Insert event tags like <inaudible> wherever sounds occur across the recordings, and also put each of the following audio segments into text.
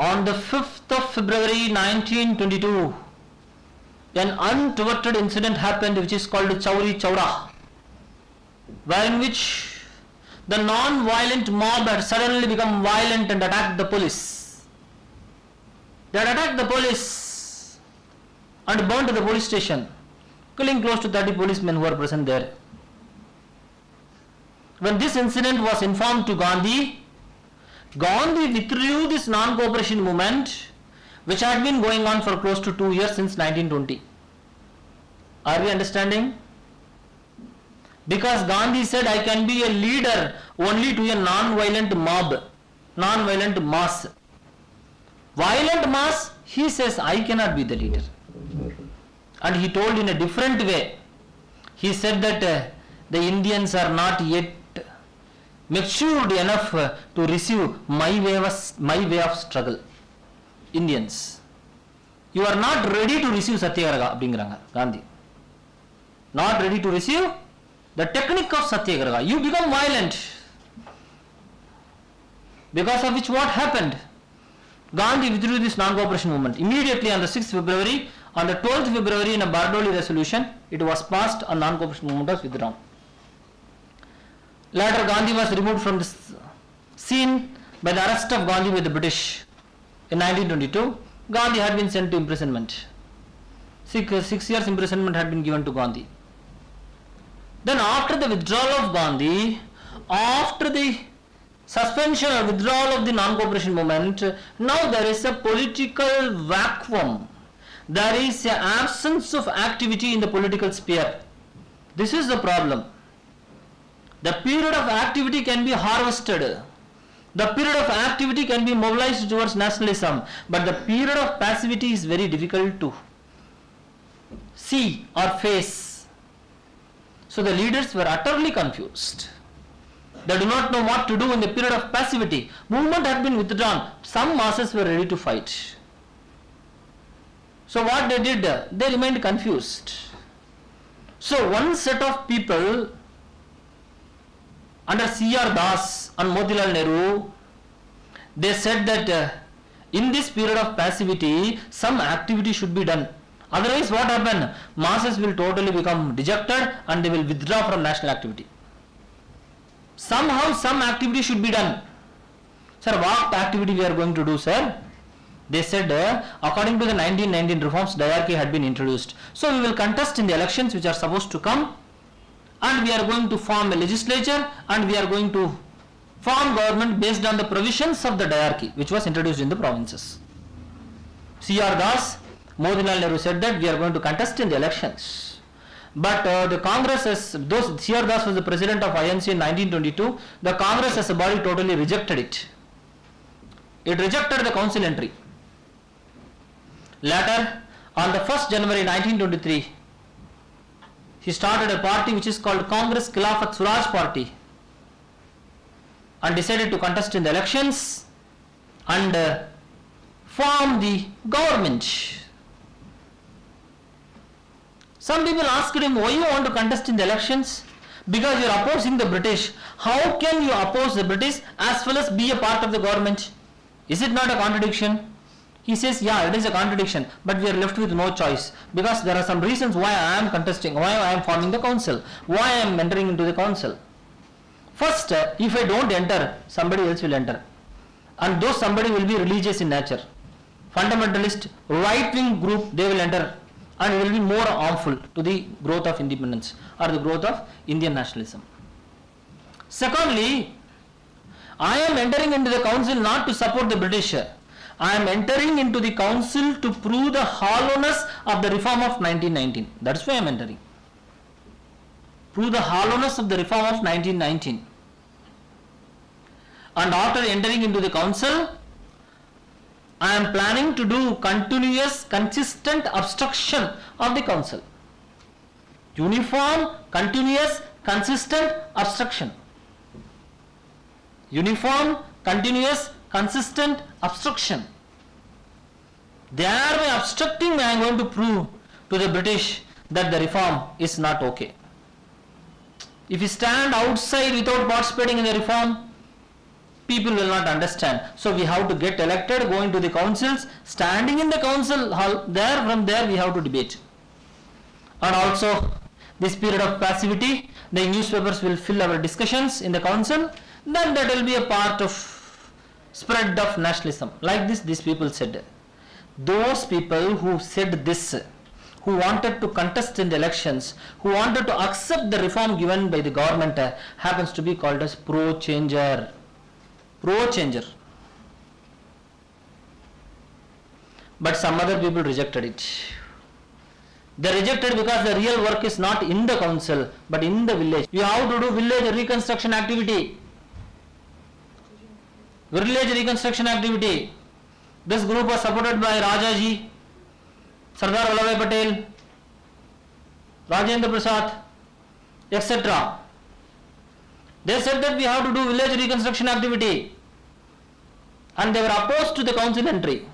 On the 5th of February 1922, an untoward incident happened which is called Chauri Chaura, wherein which the non-violent mob had suddenly become violent and attacked the police. They had attacked the police and burnt the police station, killing close to 30 policemen who were present there. When this incident was informed to Gandhi, Gandhi withdrew this non-cooperation movement which had been going on for close to two years since 1920. Are we understanding? Because Gandhi said, I can be a leader only to a non-violent mob, non-violent mass. Violent mass, he says, I cannot be the leader. And he told in a different way. He said that uh, the Indians are not yet matured enough uh, to receive my way of, my way of struggle. Indians. You are not ready to receive Satyagraha அப்படிங்கிறாங்க Gandhi not ready to receive the technique of Satyagraha. You become violent. Because of which what happened? Gandhi withdrew this non-cooperation movement. Immediately on the 6th February, on the 12th February in a Bardoli resolution, it was passed a non-cooperation movement was withdrawn. Later Gandhi was removed from this scene by the arrest of Gandhi by the British. In 1922, Gandhi had been sent to imprisonment. Six, six years imprisonment had been given to Gandhi. Then after the withdrawal of Gandhi, after the suspension or withdrawal of the non-cooperation movement, now there is a political vacuum. There is an absence of activity in the political sphere. This is the problem. The period of activity can be harvested. The period of activity can be mobilized towards nationalism, but the period of passivity is very difficult to see or face. So the leaders were utterly confused. They do not know what to do in the period of passivity. Movement had been withdrawn. Some masses were ready to fight. So what they did, they remained confused. So one set of people under C.R. Das and Motilal Nehru, they said that uh, in this period of passivity, some activity should be done. Otherwise, what happen? Masses will totally become dejected and they will withdraw from national activity. Somehow, some activity should be done. Sir, what activity we are going to do, sir? They said, uh, according to the 1919 reforms, diarchy had been introduced. So, we will contest in the elections which are supposed to come and we are going to form a legislature and we are going to form government based on the provisions of the diarchy which was introduced in the provinces. C.R. Das, Motilal Nehru said that we are going to contest in the elections. But uh, the Congress as those C.R. Das was the president of INC in 1922, the Congress as a body totally rejected it. It rejected the council entry. Later, on the 1st January 1923, he started a party which is called Congress Khilafat Swaraj Party and decided to contest in the elections and uh, form the government. Some people asked him, why you want to contest in the elections? Because you are opposing the British. How can you oppose the British as well as be a part of the government? Is it not a contradiction? He says, yeah, it is a contradiction, but we are left with no choice because there are some reasons why I am contesting, why I am forming the council, why I am entering into the council. First, if I don't enter, somebody else will enter. And those somebody will be religious in nature. Fundamentalist, right-wing group, they will enter and it will be more harmful to the growth of independence or the growth of Indian nationalism. Secondly, I am entering into the council not to support the British. I am entering into the council to prove the hollowness of the reform of 1919. That's why I am entering. Prove the hollowness of the reform of 1919. And after entering into the council, I am planning to do continuous, consistent obstruction of the council. Uniform, continuous, consistent obstruction. Uniform, continuous, consistent obstruction. Thereby obstructing, I am going to prove to the British that the reform is not okay. If you stand outside without participating in the reform, people will not understand. So we have to get elected, going to the councils, standing in the council hall, there from there we have to debate. And also this period of passivity, the newspapers will fill our discussions in the council, then that will be a part of spread of nationalism. Like this, these people said. Those people who said this, who wanted to contest in the elections, who wanted to accept the reform given by the government, uh, happens to be called as pro-changer. Pro-changer. But some other people rejected it. They rejected because the real work is not in the council but in the village. You have to do village reconstruction activity. Village reconstruction activity. This group was supported by Rajaji, Sardar Vallabhbhai Patel, Rajendra Prasad, etc. They said that we have to do village reconstruction activity and they were opposed to the council entry.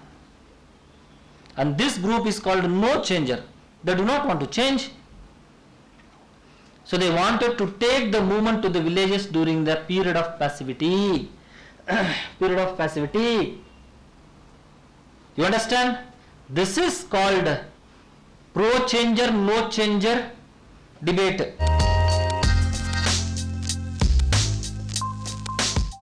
And this group is called no changer. They do not want to change. So they wanted to take the movement to the villages during the period of passivity. <clears throat> period of passivity. You understand? This is called pro changer, no changer debate.